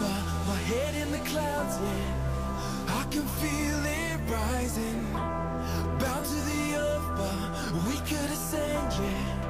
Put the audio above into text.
my, my head in the clouds, yeah. I can feel it rising. Bound to the earth, but we could ascend, yeah.